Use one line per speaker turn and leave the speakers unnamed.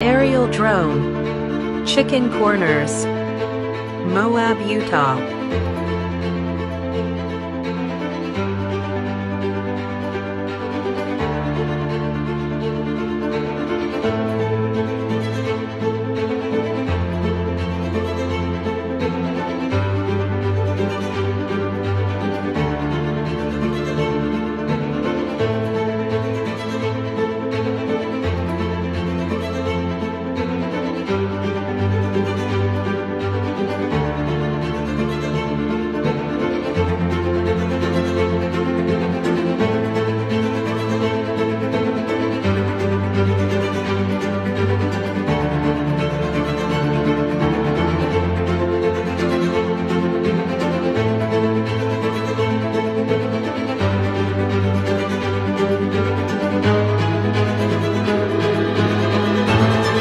Aerial drone. Chicken corners. Moab, Utah.